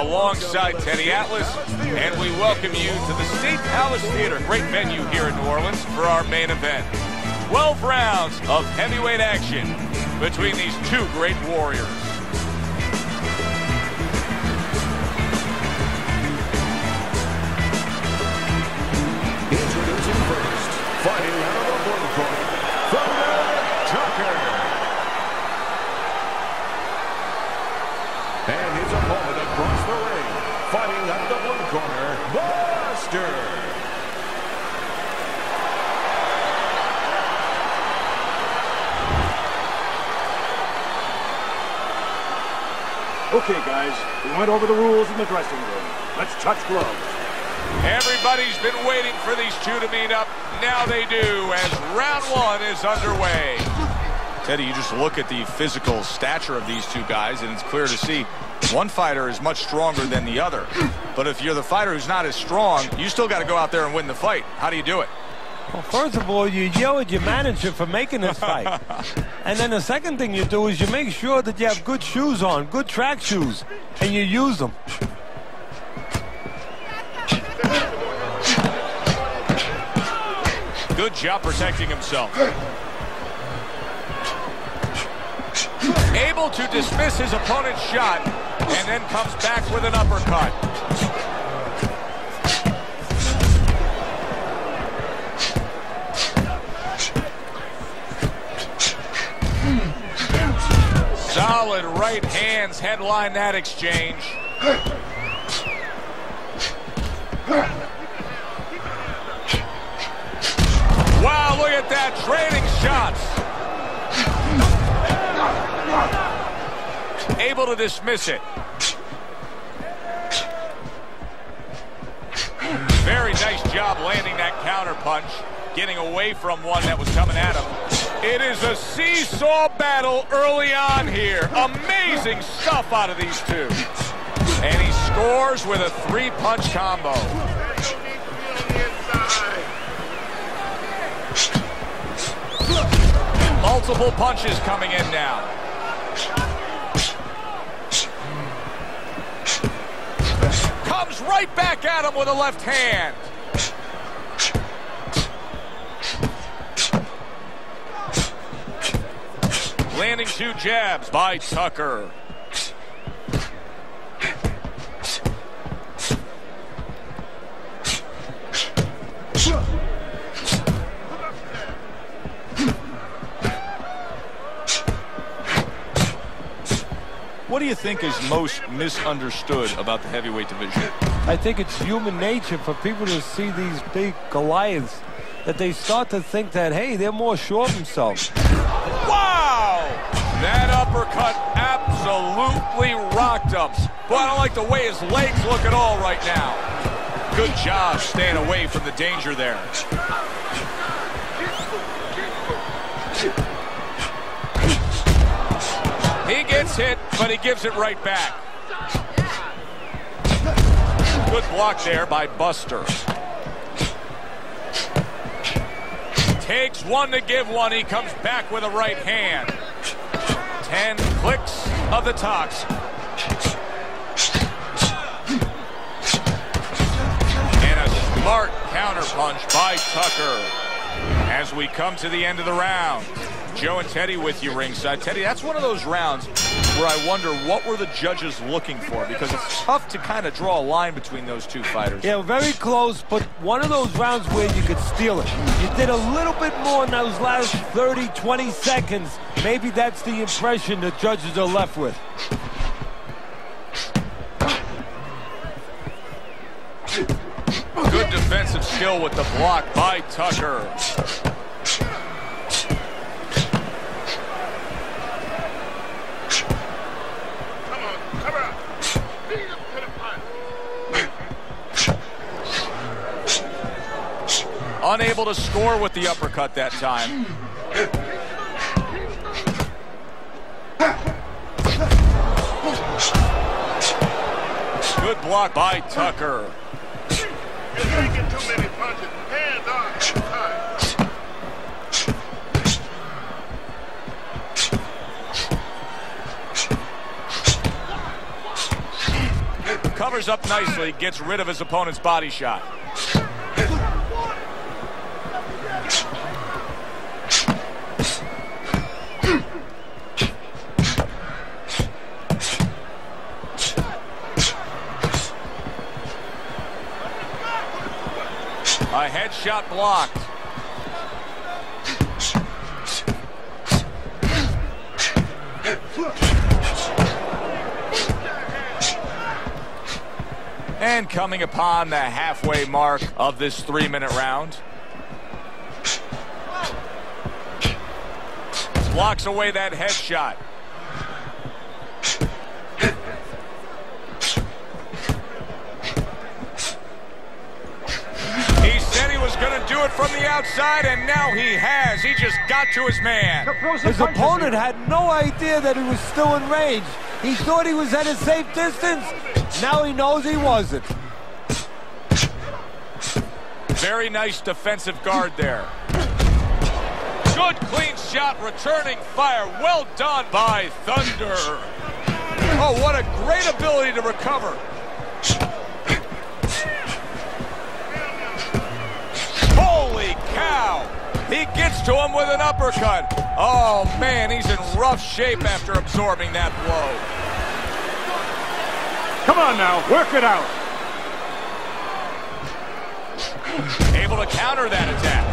alongside Teddy Atlas, and we welcome you to the State Palace Theater, great venue here in New Orleans, for our main event. 12 rounds of heavyweight action between these two great warriors. Introducing first, fighting out of the blue corner, Thunder Tucker. And his opponent across the ring, fighting out of the blue corner, Buster. Okay, guys, we went over the rules in the dressing room. Let's touch gloves. Everybody's been waiting for these two to meet up. Now they do as round one is underway. Teddy, you just look at the physical stature of these two guys, and it's clear to see one fighter is much stronger than the other. But if you're the fighter who's not as strong, you still got to go out there and win the fight. How do you do it? Well, first of all, you yell at your manager for making this fight. and then the second thing you do is you make sure that you have good shoes on, good track shoes, and you use them. Good job protecting himself. Able to dismiss his opponent's shot and then comes back with an uppercut. Solid right hands headline that exchange. Wow, look at that, trading shots. Able to dismiss it. Very nice job landing that counter punch, getting away from one that was coming at him. It is a seesaw battle early on here. Amazing stuff out of these two. And he scores with a three-punch combo. Multiple punches coming in now. Comes right back at him with a left hand. Landing two jabs by Tucker. What do you think is most misunderstood about the heavyweight division? I think it's human nature for people to see these big Goliaths that they start to think that, hey, they're more sure of themselves. That uppercut absolutely rocked him. But I don't like the way his legs look at all right now. Good job staying away from the danger there. He gets hit, but he gives it right back. Good block there by Buster. Takes one to give one. He comes back with a right hand. Ten clicks of the Tox. And a smart counterpunch by Tucker. As we come to the end of the round. Joe and Teddy with you ringside. Teddy, that's one of those rounds where I wonder what were the judges looking for because it's tough to kind of draw a line between those two fighters. Yeah, very close, but one of those rounds where you could steal it. You did a little bit more in those last 30, 20 seconds. Maybe that's the impression the judges are left with. Good defensive skill with the block by Tucker. Unable to score with the uppercut that time. Good block by Tucker. Covers up nicely, gets rid of his opponent's body shot. Headshot blocked. And coming upon the halfway mark of this three-minute round. Blocks away that headshot. Outside, and now he has. He just got to his man. His opponent had no idea that he was still in range. He thought he was at a safe distance. Now he knows he wasn't. Very nice defensive guard there. Good clean shot, returning fire. Well done by Thunder. Oh, what a great ability to recover. He gets to him with an uppercut. Oh, man, he's in rough shape after absorbing that blow. Come on now, work it out. Able to counter that attack.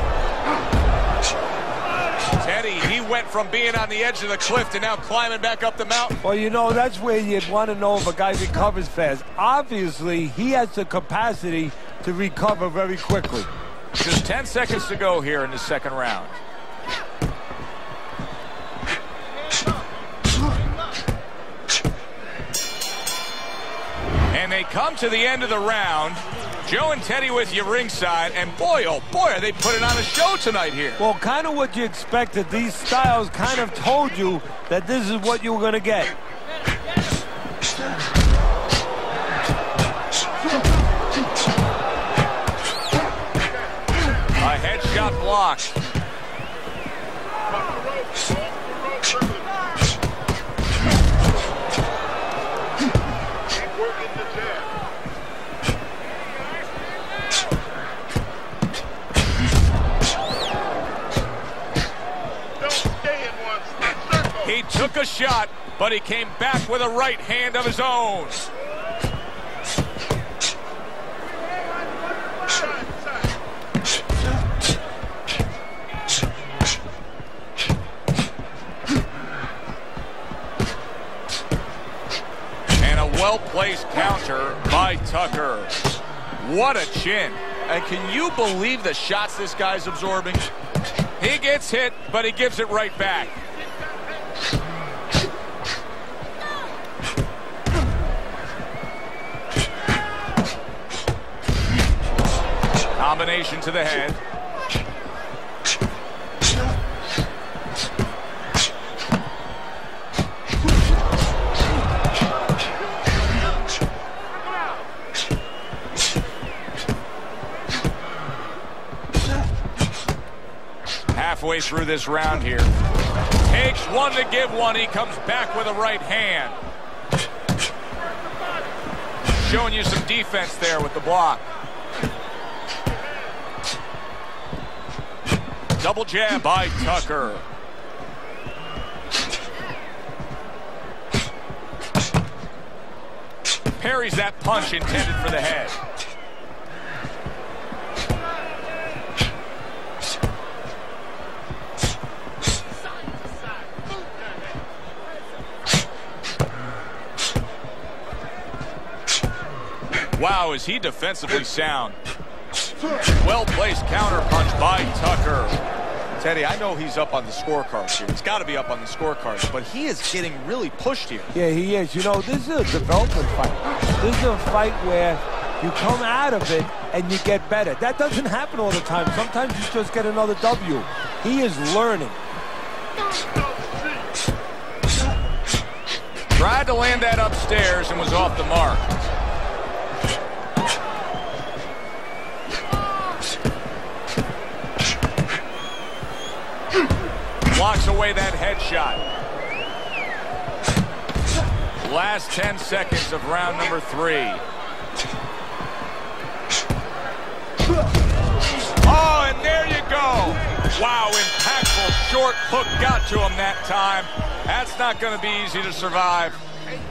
Teddy, he went from being on the edge of the cliff to now climbing back up the mountain. Well, you know, that's where you'd want to know if a guy recovers fast. Obviously, he has the capacity to recover very quickly. Just 10 seconds to go here in the second round. And they come to the end of the round. Joe and Teddy with you ringside, and boy, oh boy, are they putting on a show tonight here. Well, kind of what you expected. These styles kind of told you that this is what you were going to get. A shot, but he came back with a right hand of his own. And a well-placed counter by Tucker. What a chin. And can you believe the shots this guy's absorbing? He gets hit, but he gives it right back. Combination to the head. Halfway through this round here. Takes one to give one. He comes back with a right hand. Showing you some defense there with the block. Double jab by Tucker. Parries that punch intended for the head. Wow, is he defensively sound. Well-placed counter punch by Tucker. Teddy, I know he's up on the scorecards here. He's got to be up on the scorecards, but he is getting really pushed here. Yeah, he is. You know, this is a development fight. This is a fight where you come out of it and you get better. That doesn't happen all the time. Sometimes you just get another W. He is learning. Tried to land that upstairs and was off the mark. Blocks away that headshot. Last 10 seconds of round number three. Oh, and there you go. Wow, impactful short hook got to him that time. That's not going to be easy to survive.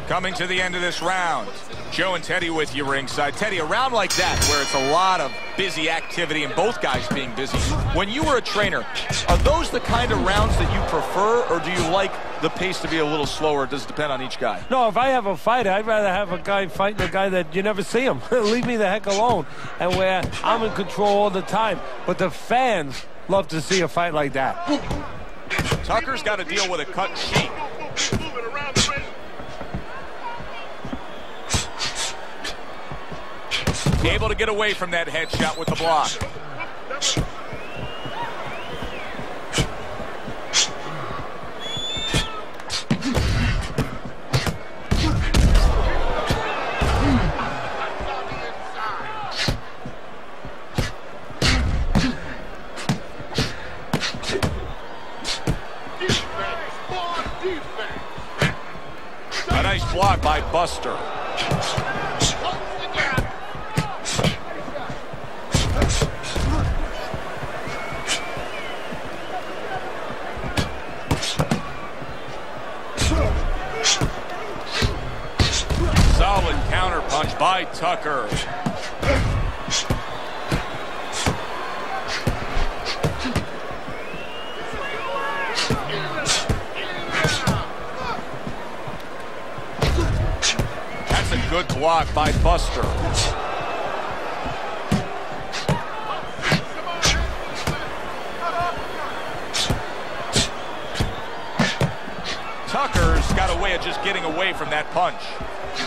Coming to the end of this round. Joe and Teddy with you ringside. Teddy, a round like that where it's a lot of busy activity and both guys being busy. When you were a trainer, are those the kind of rounds that you prefer or do you like the pace to be a little slower? Does it depend on each guy? No, if I have a fight, I'd rather have a guy fighting a guy that you never see him. Leave me the heck alone. And where I'm in control all the time. But the fans love to see a fight like that. Tucker's got to deal with a cut sheet. Able to get away from that headshot with the block. Block by Buster. Solid counter punch by Tucker. That's a good block by Buster. Tucker's got a way of just getting away from that punch.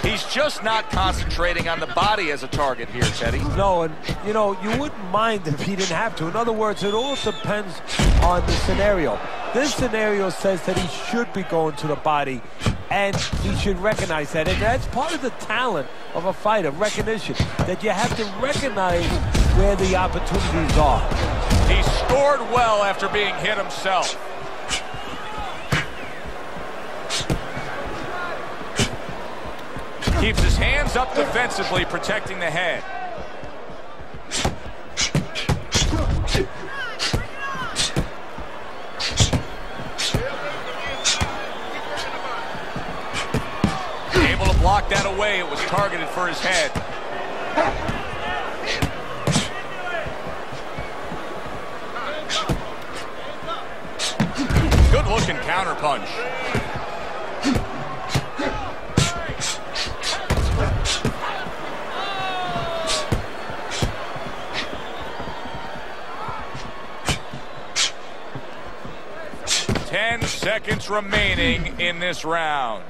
He's just not concentrating on the body as a target here, Teddy. No, and you know, you wouldn't mind if he didn't have to. In other words, it all depends on the scenario. This scenario says that he should be going to the body, and he should recognize that. And that's part of the talent of a fighter, recognition. That you have to recognize where the opportunities are. He scored well after being hit himself. Keeps his hands up defensively, protecting the head. Able to block that away. It was targeted for his head. Good looking counter seconds remaining in this round.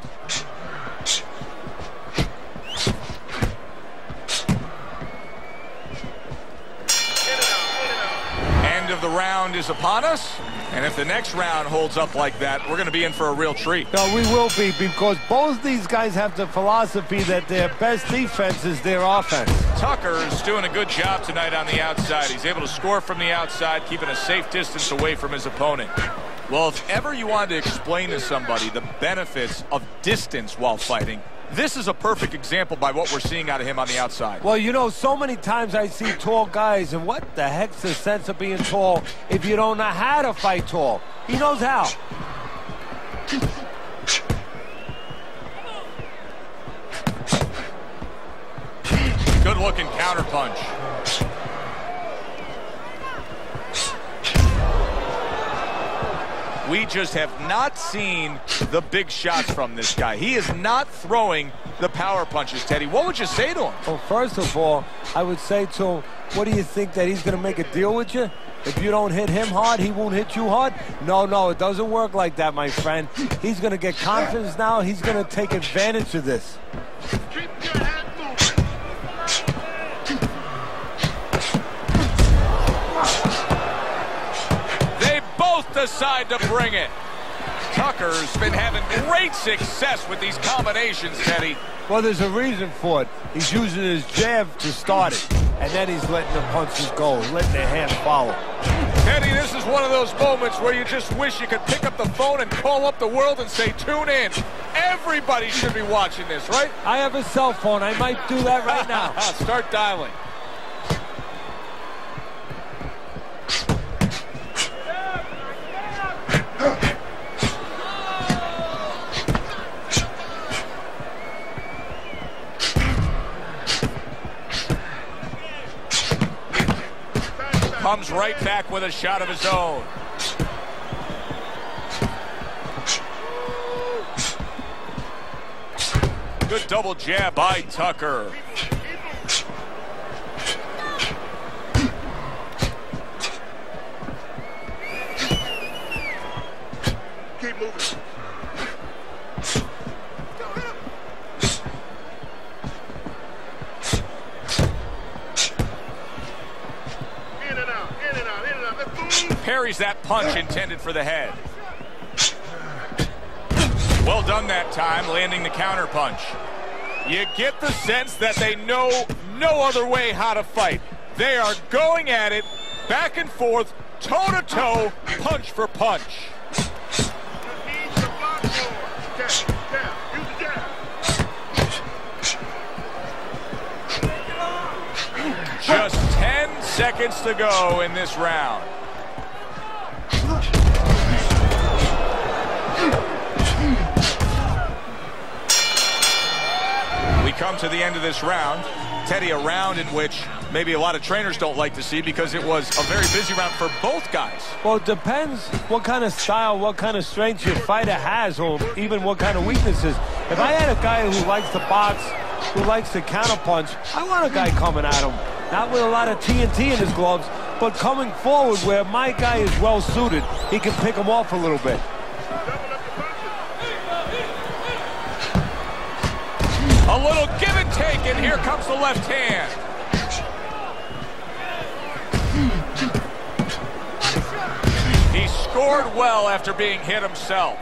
End of the round is upon us. And if the next round holds up like that, we're going to be in for a real treat. No, we will be because both these guys have the philosophy that their best defense is their offense. Tucker's doing a good job tonight on the outside. He's able to score from the outside, keeping a safe distance away from his opponent. Well, if ever you wanted to explain to somebody the benefits of distance while fighting, this is a perfect example by what we're seeing out of him on the outside. Well, you know, so many times I see tall guys, and what the heck's the sense of being tall if you don't know how to fight tall? He knows how. Good looking We just have not seen the big shots from this guy. He is not throwing the power punches, Teddy. What would you say to him? Well, first of all, I would say to him, what do you think that he's going to make a deal with you? If you don't hit him hard, he won't hit you hard? No, no, it doesn't work like that, my friend. He's going to get confidence now. He's going to take advantage of this. Decide to bring it. Tucker Tucker's been having great success with these combinations, Teddy. Well, there's a reason for it. He's using his jab to start it, and then he's letting the punches go, letting the hand follow. Teddy, this is one of those moments where you just wish you could pick up the phone and call up the world and say, tune in. Everybody should be watching this, right? I have a cell phone. I might do that right now. Start dialing. Right back with a shot of his own. Good double jab by Tucker. That punch intended for the head. Well done that time, landing the counter punch. You get the sense that they know no other way how to fight. They are going at it, back and forth, toe-to-toe, punch for punch. The jab. Just 10 seconds to go in this round. Come to the end of this round. Teddy, a round in which maybe a lot of trainers don't like to see because it was a very busy round for both guys. Well, it depends what kind of style, what kind of strength your fighter has, or even what kind of weaknesses. If I had a guy who likes to box, who likes to counterpunch, I want a guy coming at him. Not with a lot of TNT in his gloves, but coming forward where my guy is well suited. He can pick him off a little bit. A little take, and here comes the left hand. He scored well after being hit himself.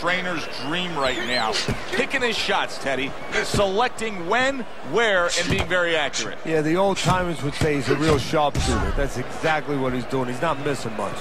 Trainer's dream right now. Picking his shots, Teddy. Selecting when, where, and being very accurate. Yeah, the old timers would say he's a real sharpshooter. That's exactly what he's doing. He's not missing much.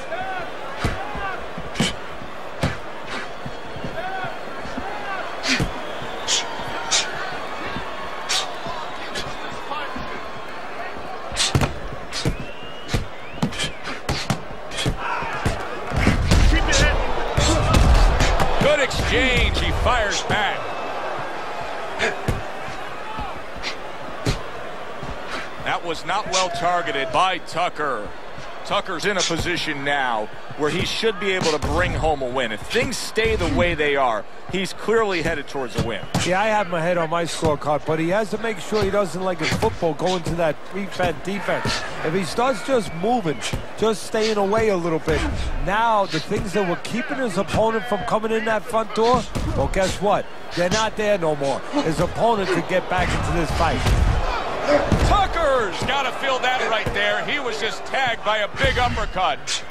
That was not well targeted by Tucker. Tucker's in a position now where he should be able to bring home a win. If things stay the way they are, he's clearly headed towards a win. Yeah, I have my head on my scorecard, but he has to make sure he doesn't, like his football, go into that defense. If he starts just moving, just staying away a little bit, now the things that were keeping his opponent from coming in that front door, well, guess what? They're not there no more. His opponent could get back into this fight. Tucker's got to feel that right there. He was just tagged by a big uppercut.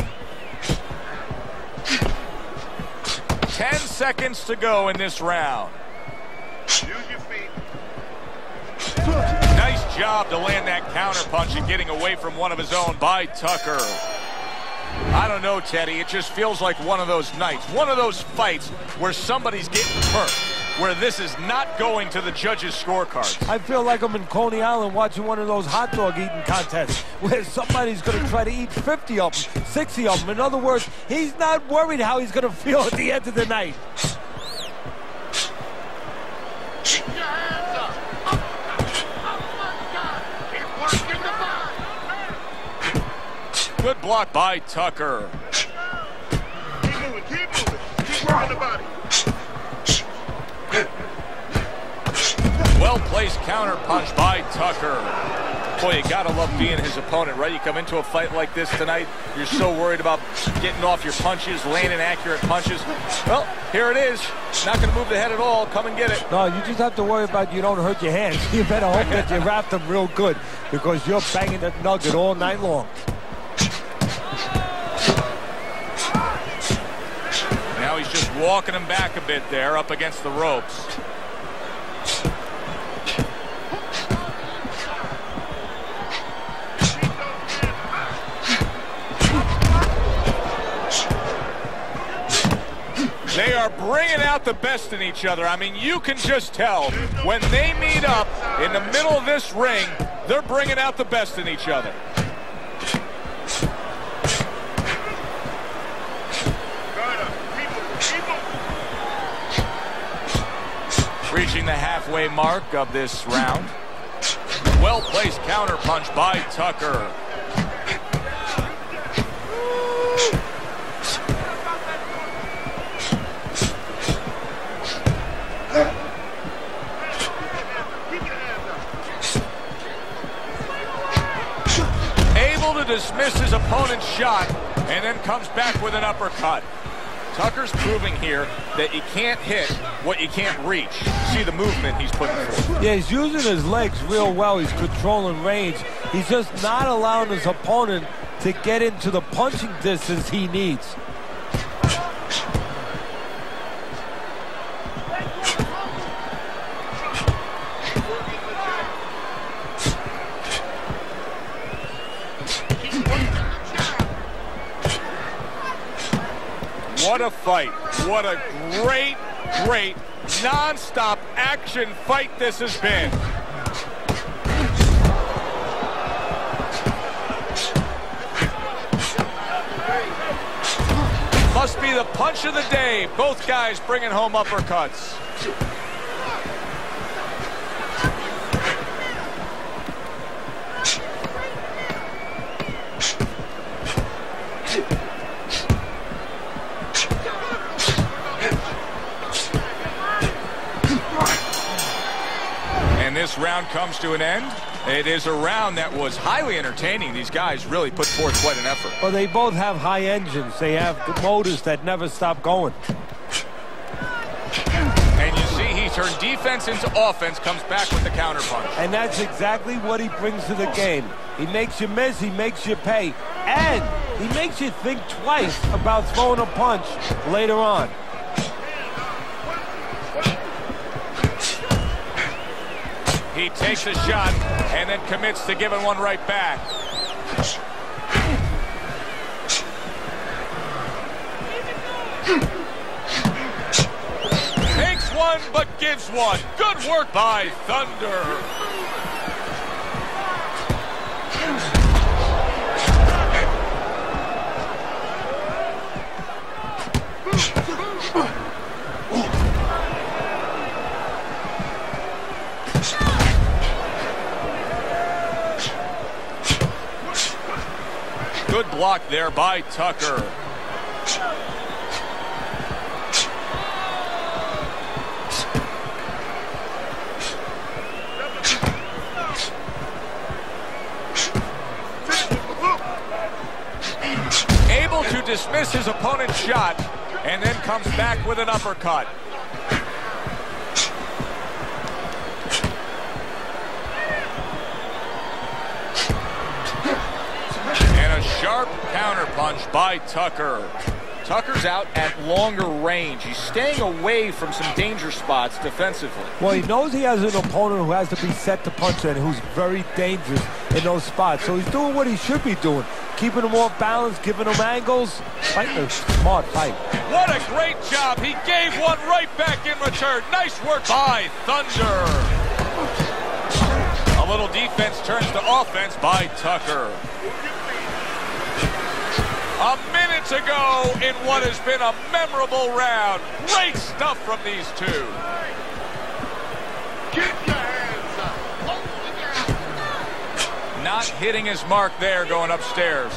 10 seconds to go in this round. Use your feet. Nice job to land that counter punch and getting away from one of his own by Tucker. I don't know, Teddy. It just feels like one of those nights, one of those fights where somebody's getting hurt, where this is not going to the judges' scorecards. I feel like I'm in Coney Island watching one of those hot dog eating contests where somebody's going to try to eat 50 of them, 60 of them. In other words, he's not worried how he's going to feel at the end of the night. Keep your hands up. Up, up, up, Keep working the body. Good block by Tucker. Keep moving, keep moving. Keep working the body. Well-placed counter punch by Tucker. Boy, you gotta love being his opponent, right? You come into a fight like this tonight, you're so worried about getting off your punches, landing accurate punches. Well, here it is. Not gonna move the head at all. Come and get it. No, you just have to worry about you don't hurt your hands. You better hope that you wrap them real good because you're banging that nugget all night long. Now he's just walking him back a bit there up against the ropes. Bringing out the best in each other. I mean, you can just tell when they meet up in the middle of this ring, they're bringing out the best in each other. Reaching the halfway mark of this round. Well-placed counter punch by Tucker. Dismiss his opponent's shot and then comes back with an uppercut. Tucker's proving here that you can't hit what you can't reach. See the movement he's putting forth. Yeah, he's using his legs real well. He's controlling range. He's just not allowing his opponent to get into the punching distance he needs. What a fight. What a great, great, non-stop action fight this has been. Must be the punch of the day. Both guys bringing home uppercuts. Round comes to an end. It is a round that was highly entertaining. These guys really put forth quite an effort. Well, they both have high engines. They have motors that never stop going. And you see he turned defense into offense, comes back with the counter punch. And that's exactly what he brings to the game. He makes you miss, he makes you pay, and he makes you think twice about throwing a punch later on. He takes a shot and then commits to giving one right back. Takes one but gives one. Good work by Thunder. Block there by Tucker. Able to dismiss his opponent's shot and then comes back with an uppercut. Sharp counterpunch by Tucker. Tucker's out at longer range. He's staying away from some danger spots defensively. Well, he knows he has an opponent who has to be set to punch and who's very dangerous in those spots. So he's doing what he should be doing, keeping him off balance, giving him angles. Fighting a smart fight. What a great job. He gave one right back in return. Nice work by Thunder. A little defense turns to offense by Tucker. A minute to go in what has been a memorable round. Great stuff from these two. Keep your hands up. Not hitting his mark there going upstairs.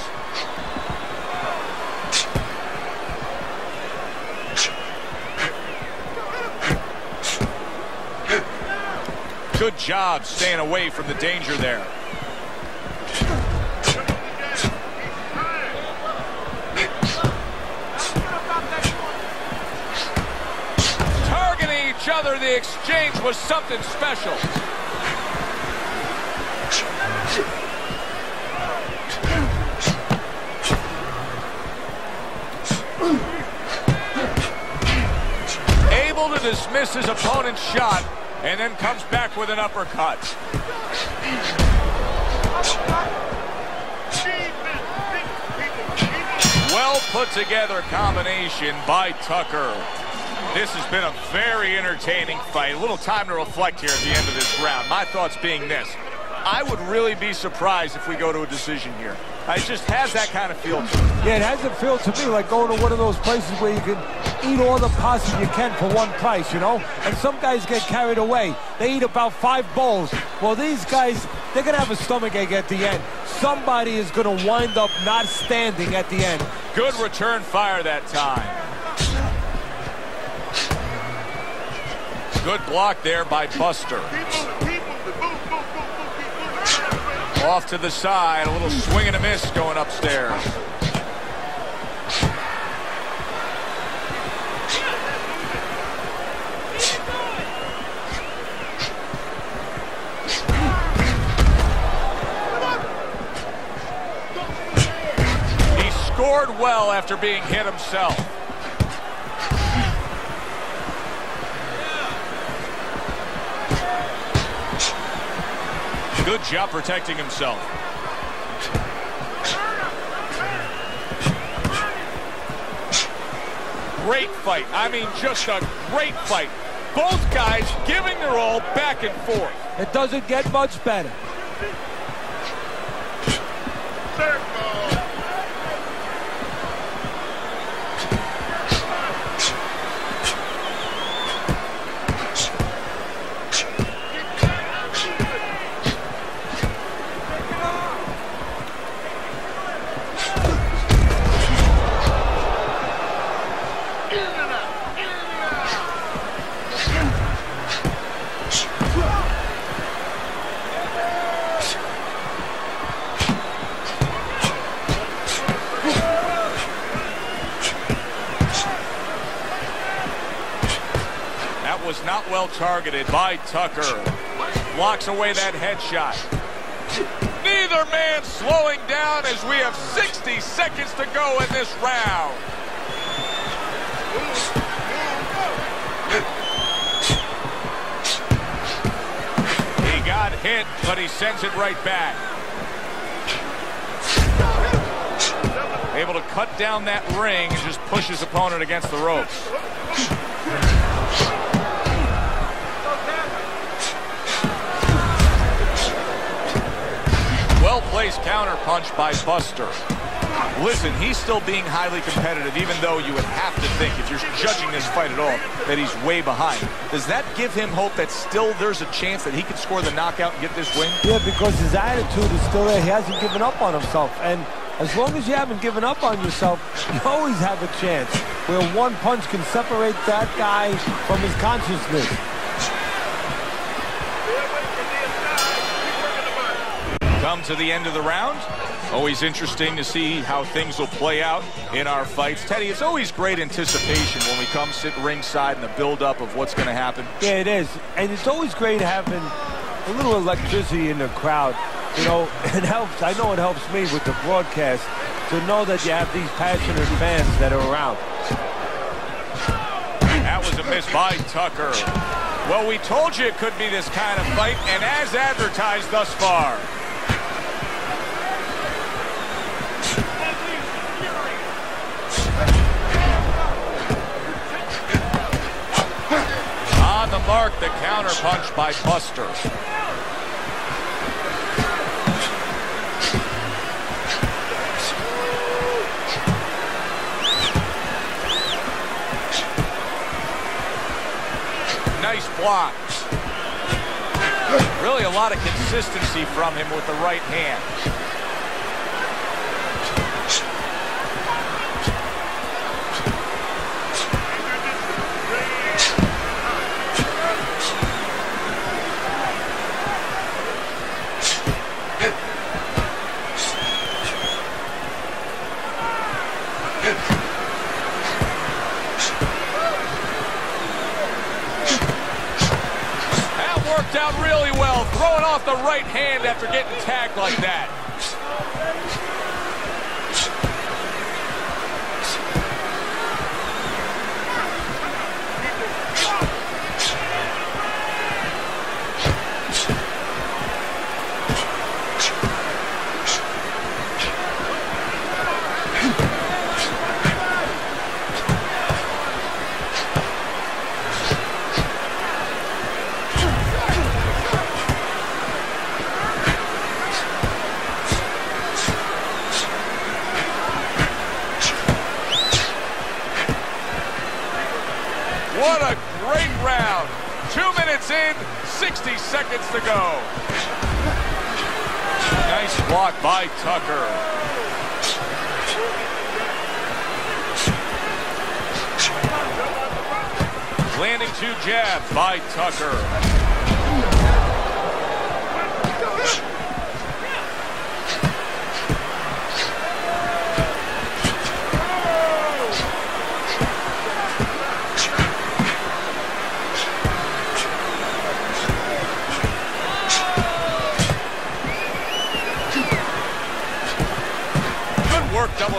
Good job staying away from the danger there. Each other, the exchange was something special. Able to dismiss his opponent's shot and then comes back with an uppercut. Well put together combination by Tucker. This has been a very entertaining fight. A little time to reflect here at the end of this round. My thoughts being this. I would really be surprised if we go to a decision here. It just has that kind of feel to it. Yeah, it hasn't felt to me like going to one of those places where you can eat all the pasta you can for one price, you know? And some guys get carried away. They eat about five bowls. Well, these guys, they're going to have a stomach ache at the end. Somebody is going to wind up not standing at the end. Good return fire that time. Good block there by Buster. Off to the side, a little swing and a miss going upstairs. He scored well after being hit himself. Good job protecting himself. Great fight. I mean, just a great fight. Both guys giving their all back and forth. It doesn't get much better. Targeted by Tucker. Blocks away that headshot. Neither man slowing down as we have 60 seconds to go in this round. He got hit, but he sends it right back. Able to cut down that ring and just push his opponent against the ropes. Well-placed counter punch by Buster. Listen, he's still being highly competitive, even though you would have to think, if you're judging this fight at all, that he's way behind. Does that give him hope that still there's a chance that he could score the knockout and get this win? Yeah, because his attitude is still there. He hasn't given up on himself. And as long as you haven't given up on yourself, you always have a chance where one punch can separate that guy from his consciousness. To the end of the round. Always interesting to see how things will play out in our fights. Teddy, it's always great anticipation when we come sit ringside and the build-up of what's going to happen. Yeah, it is. And it's always great having a little electricity in the crowd. You know, it helps. I know it helps me with the broadcast to know that you have these passionate fans that are around. That was a miss by Tucker. Well, we told you it could be this kind of fight, and as advertised thus far. Mark, the counter punch by Buster. Nice block. Really a lot of consistency from him with the right hand. Really well, throwing off the right hand after getting tagged like that. In, 60 seconds to go. Nice block by Tucker. Landing two jabs by Tucker.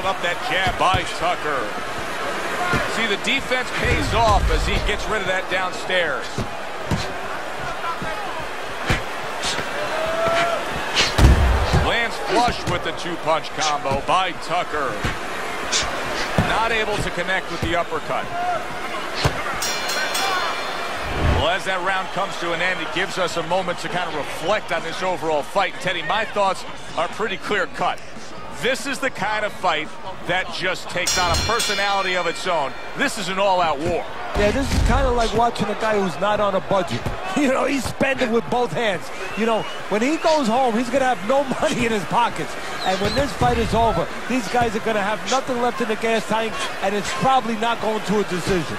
Up that jab by Tucker. See, the defense pays off as he gets rid of that downstairs. Lands flush with the two-punch combo by Tucker. Not able to connect with the uppercut. Well, as that round comes to an end, it gives us a moment to kind of reflect on this overall fight. Teddy, my thoughts are pretty clear-cut. This is the kind of fight that just takes on a personality of its own. This is an all-out war. Yeah, this is kind of like watching a guy who's not on a budget. You know, he's spending with both hands. You know, when he goes home, he's going to have no money in his pockets. And when this fight is over, these guys are going to have nothing left in the gas tank, and it's probably not going to a decision.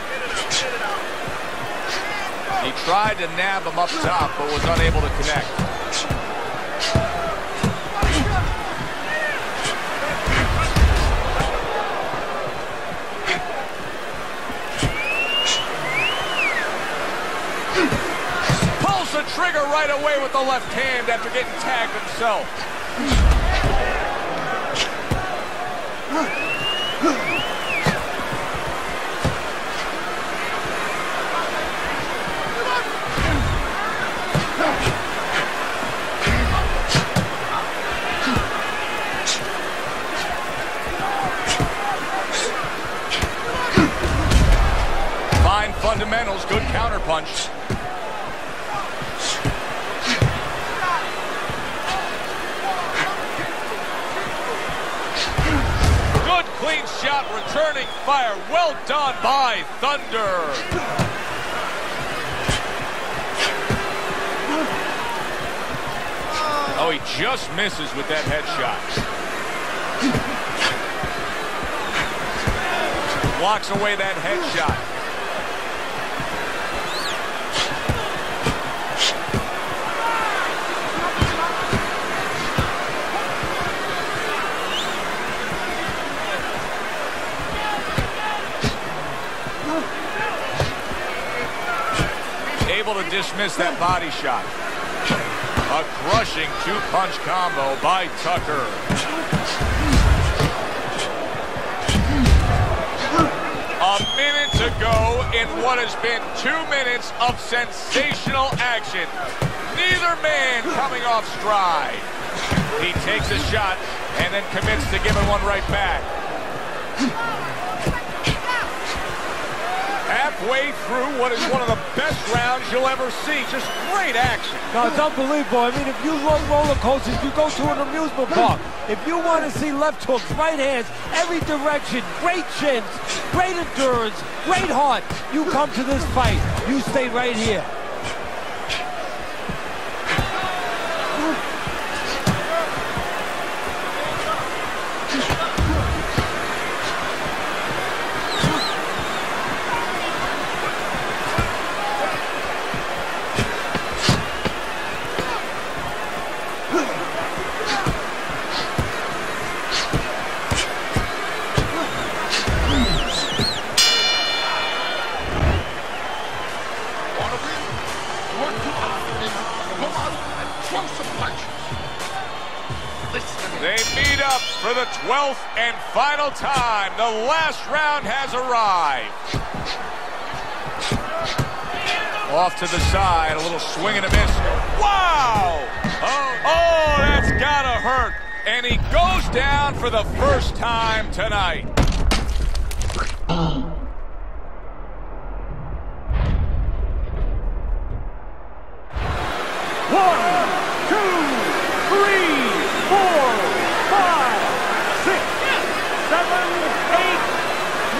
He tried to nab him up top, but was unable to connect. The trigger right away with the left hand after getting tagged himself. Misses with that headshot. Blocks away that headshot. Able to dismiss that body shot. A crushing two-punch combo by Tucker. A minute to go in what has been two minutes of sensational action. Neither man coming off stride. He takes a shot and then commits to giving one right back. Halfway through what is one of the best rounds you'll ever see. Just great action. No, it's unbelievable. I mean, if you love roller coasters, you go to an amusement park. If you want to see left hooks, right hands, every direction, great chins, great endurance, great heart, you come to this fight. You stay right here. They meet up for the 12th and final time. The last round has arrived. Off to the side, a little swing and a miss. Wow! Oh, oh that's gotta hurt. And he goes down for the first time tonight. One, two, three, four, five, six, seven, eight,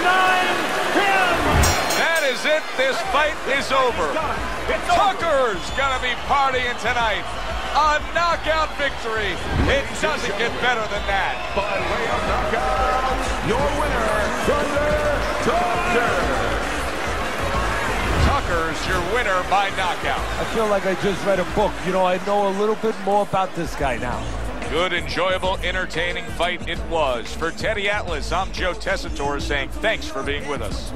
nine, ten. That is it. This fight is over. Tucker's gonna be partying tonight. A knockout victory. It doesn't get better than that. By way of knockout, your winner, Thunder Tucker. Tucker's your winner by knockout. I feel like I just read a book. You know, I know a little bit more about this guy now. Good, enjoyable, entertaining fight it was. For Teddy Atlas, I'm Joe Tessitore saying thanks for being with us.